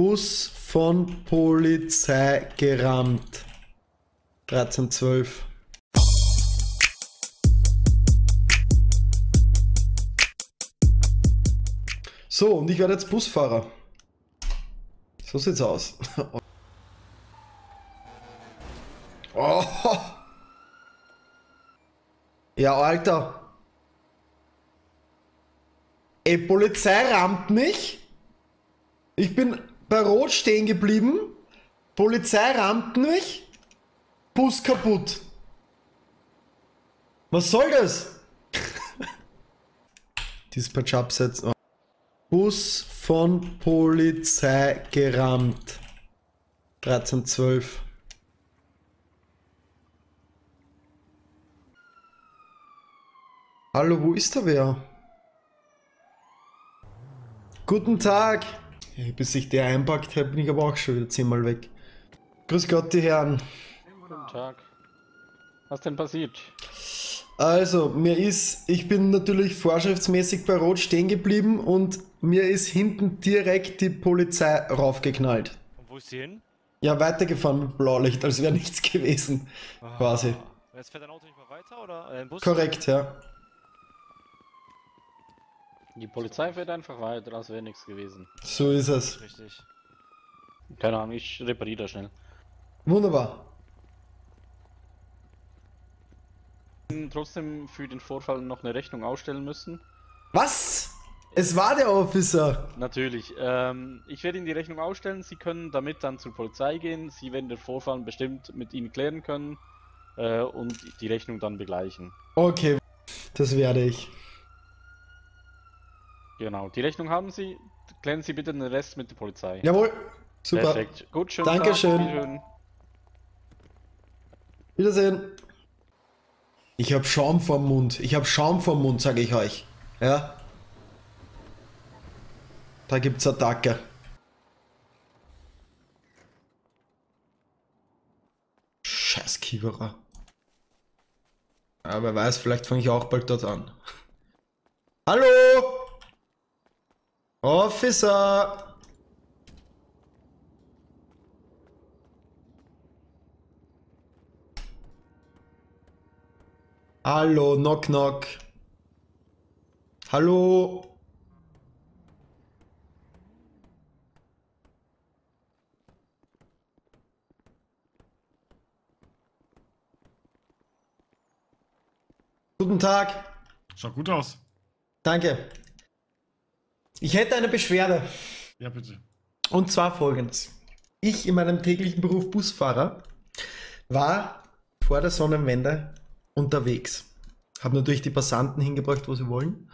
Bus von Polizei gerammt. 1312. So, und ich werde jetzt Busfahrer. So sieht's aus. Oh. Ja, Alter. Ey, Polizei rammt mich. Ich bin bei Rot stehen geblieben. Polizei rammt mich. Bus kaputt. Was soll das? Dispatch absetzen. Bus von Polizei gerammt. 1312. Hallo, wo ist da wer? Guten Tag. Bis sich der einpackt, bin ich aber auch schon wieder zehnmal weg. Grüß Gott, die Herren. Guten Tag. Was denn passiert? Also, mir ist, ich bin natürlich vorschriftsmäßig bei Rot stehen geblieben und mir ist hinten direkt die Polizei raufgeknallt. Und wo ist sie hin? Ja, weitergefahren mit Blaulicht, als wäre nichts gewesen, Ah. quasi. Jetzt fährt dein Auto nicht mehr weiter oder äh, ein Bus? Korrekt, ja. Die Polizei fährt einfach weiter, als wäre nichts gewesen. So ist es. Richtig. Keine Ahnung, ich repariere das schnell. Wunderbar. Trotzdem für den Vorfall noch eine Rechnung ausstellen müssen. Was? Es war der Officer. Natürlich. Ähm, ich werde Ihnen die Rechnung ausstellen. Sie können damit dann zur Polizei gehen. Sie werden den Vorfall bestimmt mit Ihnen klären können äh, und die Rechnung dann begleichen. Okay, das werde ich. Genau. Die Rechnung haben Sie. Klären Sie bitte den Rest mit der Polizei. Jawohl. Super. Perfekt. Gut, schön. Dankeschön. Wiedersehen. Ich hab Schaum vorm Mund. Ich hab Schaum vorm Mund, sage ich euch. Ja. Da gibt's Attacke. Scheiß Kiewerer. Aber wer weiß, vielleicht fange ich auch bald dort an. Hallo! Officer! Hallo, knock knock. Hallo. Guten Tag. Schaut gut aus. Danke. Ich hätte eine Beschwerde. Ja, bitte. Und zwar folgendes. Ich in meinem täglichen Beruf Busfahrer war vor der Sonnenwende unterwegs. Habe natürlich die Passanten hingebracht, wo sie wollen.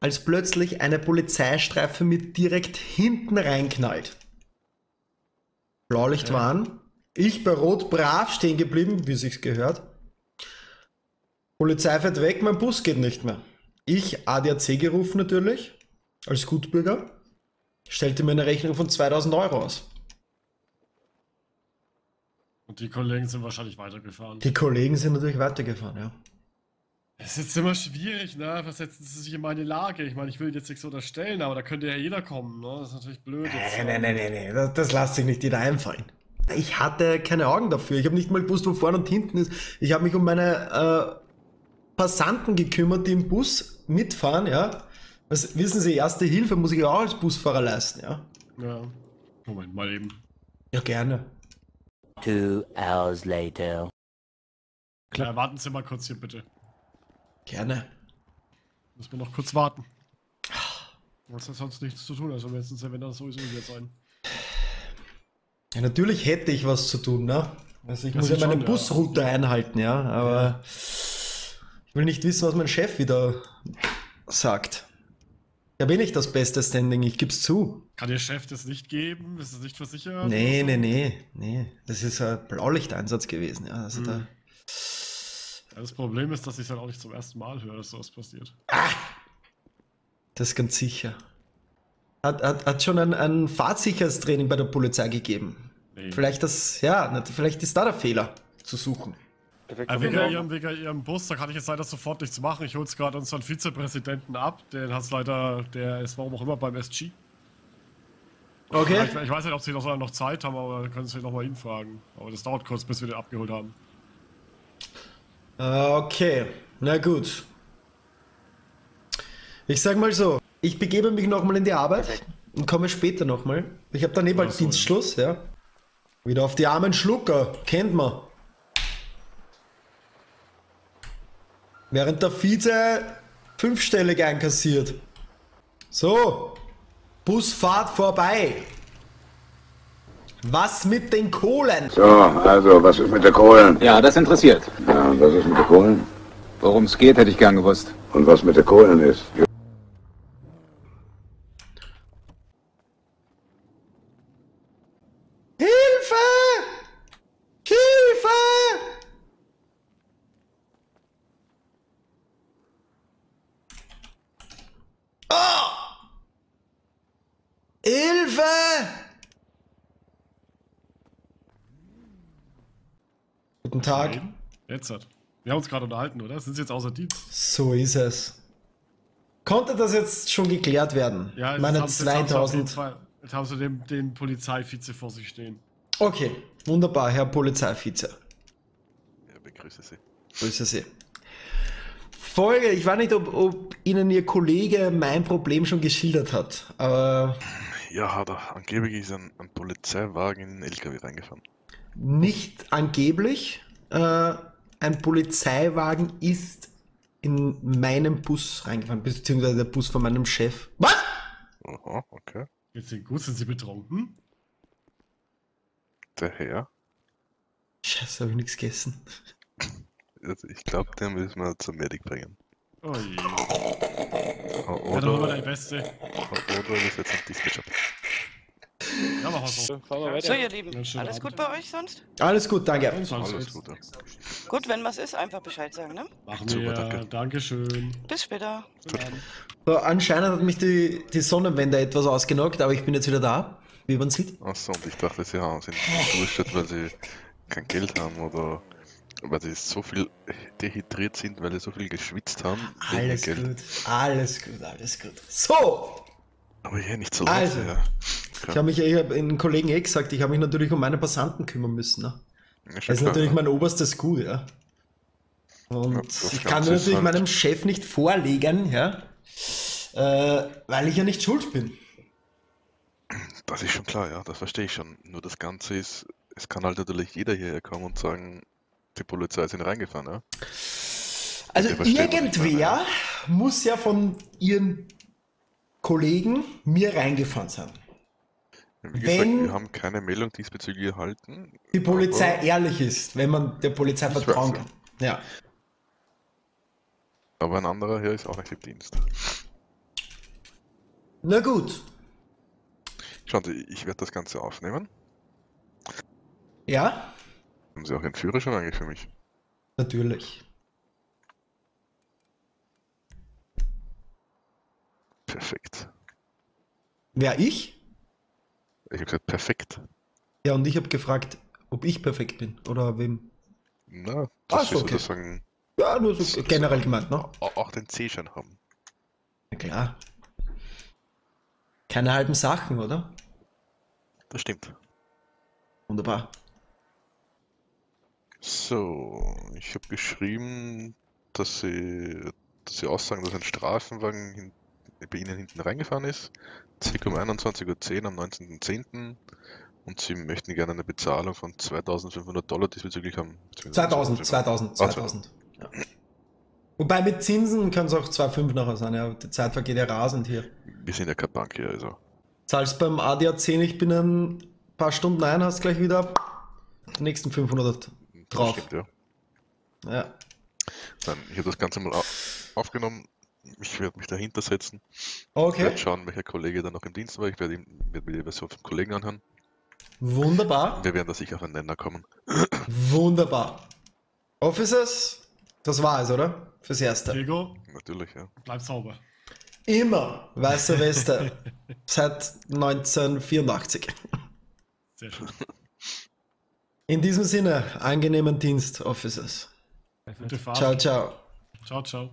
Als plötzlich eine Polizeistreife mit direkt hinten reinknallt. Blaulicht Ja. waren. Ich bei Rot brav stehen geblieben, wie sich's gehört. Polizei fährt weg, mein Bus geht nicht mehr. Ich ADAC gerufen natürlich, als Gutbürger stellte mir eine Rechnung von 2000 Euro aus. Und die Kollegen sind wahrscheinlich weitergefahren. Die Kollegen sind natürlich weitergefahren, ja. Es ist jetzt immer schwierig, ne? Versetzen Sie sich in meine Lage. Ich meine, ich will jetzt nichts unterstellen, aber da könnte ja jeder kommen, ne? Das ist natürlich blöd. Jetzt. Nein, nein, nein, nein, nein. Das, das lässt sich nicht jeder einfallen. Ich hatte keine Augen dafür. Ich habe nicht mal gewusst, wo vorne und hinten ist. Ich habe mich um meine äh, Passanten gekümmert, die im Bus mitfahren, ja. Was, wissen Sie, erste Hilfe muss ich auch als Busfahrer leisten, ja. Ja. Moment mal eben. Ja, gerne. Two hours later. Klar, warten Sie mal kurz hier bitte. Gerne. Müssen wir noch kurz warten. Was ist sonst nichts zu tun, also es wenn das sowieso jetzt ein. Ja, natürlich hätte ich was zu tun, ne? Also ich Das muss ja meine schon, ja. Busroute einhalten, ja. Aber ich will nicht wissen, was mein Chef wieder sagt. Ich habe eh nicht das beste Standing, ich geb's zu. Kann Ihr Chef das nicht geben? Ist es nicht versichert? Nee, nee, nee, nee. Das ist ein Blaulichteinsatz gewesen, ja. Also Hm. da. Das Problem ist, dass ich es halt auch nicht zum ersten Mal höre, dass sowas passiert. Das ist ganz sicher. Hat, hat, hat schon ein, ein Fahrtsicherheitstraining bei der Polizei gegeben. Nee. Vielleicht das, ja, vielleicht ist da der Fehler zu suchen. Perfekt. Äh, wegen, ihrem, wegen Ihrem Bus, da kann ich jetzt leider sofort nichts machen. Ich hol's gerade unseren Vizepräsidenten ab. Den hat's leider, der ist warum auch immer beim SG. Okay. Ich, ich weiß nicht, ob sie noch, noch Zeit haben, aber können sie nochmal hinfragen. Aber das dauert kurz, bis wir den abgeholt haben. Äh, Okay, na gut. Ich sag mal so, ich begebe mich nochmal in die Arbeit und komme später nochmal. Ich habe dann eh bald Dienstschluss, ja. Wieder auf die armen Schlucker, kennt man. Während der Vize fünfstellig einkassiert. So, Busfahrt vorbei. Was mit den Kohlen? So, also, was ist mit der Kohlen? Ja, das interessiert. Ja, und was ist mit der Kohlen? Worum es geht, hätte ich gern gewusst. Und was mit der Kohlen ist? Hilfe! Hilfe! Ah! Hilfe! Guten Tag. Jetzt hat. Wir haben uns gerade unterhalten, oder? Sind sie jetzt außer Dienst? So ist es. Konnte das jetzt schon geklärt werden? Ja, Meine jetzt haben sie- jetzt haben sie auf jeden 2000. Fall- Jetzt haben sie den, den Polizeivize vor sich stehen. Okay, wunderbar, Herr Polizeivize. Ja, begrüße Sie. Grüße Sie. Folge, ich weiß nicht, ob, ob Ihnen Ihr Kollege mein Problem schon geschildert hat, aber Ja, hat er. Angeblich ist ein, ein Polizeiwagen in den LKW reingefahren. nicht angeblich. Äh, ein Polizeiwagen ist in meinen Bus reingefahren, beziehungsweise der Bus von meinem Chef. Was? Aha, okay. Jetzt sind gut, sind sie betrunken? Der Herr. Scheiße, habe ich nichts gegessen. Also ich glaube, den müssen wir zum Medic bringen. Oh je. O- Ja, dann haben wir Oder, dein Beste. oder wir setzen Dispatch ab. Ja, machen wir so. So, fahren wir weiter. So, ihr Lieben, Ja, alles gut bei euch sonst? Alles gut, danke. Alles, gut. ja. Gut, wenn was ist, einfach Bescheid sagen, ne? Machen Super, wir. danke. Dankeschön. Bis später. So, anscheinend hat mich die, die Sonnenwende etwas ausgenockt, aber ich bin jetzt wieder da, wie man sieht. Achso, und ich dachte, Sie haben, sind durchstatt, weil Sie kein Geld haben oder weil Sie so viel dehydriert sind, weil Sie so viel geschwitzt haben. Alles Geld. gut, alles gut, alles gut. So, Aber hier nicht so. Also. ja. ich habe mich, ich habe den Kollegen eh gesagt, ich habe mich natürlich um meine Passanten kümmern müssen. Ne? Ja, Das ist klar, natürlich ja. mein oberstes Gut, ja. Und Ja, ich kann natürlich halt- meinem Chef nicht vorlegen, ja, äh, weil ich ja nicht schuld bin. Das ist schon klar, ja, das verstehe ich schon. Nur das Ganze ist, es kann halt natürlich jeder hierher kommen und sagen, die Polizei sind reingefahren, ja. Also irgendwer muss ja von ihren Kollegen mir reingefahren sein. Wie gesagt, Wenn- wir haben keine Meldung diesbezüglich erhalten. Die Polizei ehrlich ist, wenn man der Polizei vertrauen kann. Ja. aber ein anderer hier ist auch nicht im Dienst. Na gut. Schauen Sie, ich werde das Ganze aufnehmen. Ja, Haben Sie auch einen Führerschein eigentlich für mich? natürlich. Perfekt. Wer ich? Ich habe gesagt, perfekt. Ja, und ich habe gefragt, ob ich perfekt bin oder wem. Na, Ach dass so, okay. sozusagen Ja, nur so generell gemeint, ne? au- auch den C-Schein haben. Na klar. Keine halben Sachen, oder? Das stimmt. Wunderbar. So, ich habe geschrieben, dass Sie, dass Sie aussagen, dass ein Straßenwagen hin, bei Ihnen hinten reingefahren ist, circa um 21.10 Uhr am 19.10. Und Sie möchten gerne eine Bezahlung von 2500 Dollar diesbezüglich haben. beziehungsweise 2000, 2000, Ah, 2000. Ja. Wobei mit Zinsen kann es auch 2,5 nachher sein. Ja, die Zeit vergeht ja rasend hier. Wir sind ja keine Bank hier, also. Zahlst beim ADAC nicht binnen ein paar Stunden ein, hast gleich wieder die nächsten 500 Das drauf. stimmt, ja. Ja. Nein, ich habe das Ganze mal au- aufgenommen. Ich werde mich dahinter setzen. Ich Okay, werde schauen, welcher Kollege da noch im Dienst war. Ich werde ihm- werde mir die Version vom Kollegen anhören. wunderbar. Wir werden da sicher auf einen Nenner kommen. Wunderbar. Officers, das war es, oder? Fürs Erste. Diego, Natürlich, ja. bleib sauber. Immer weiße Weste. Seit 1984. Sehr schön. In diesem Sinne, angenehmen Dienst, Officers. Gute Fahrt. Ciao, ciao. Ciao, ciao.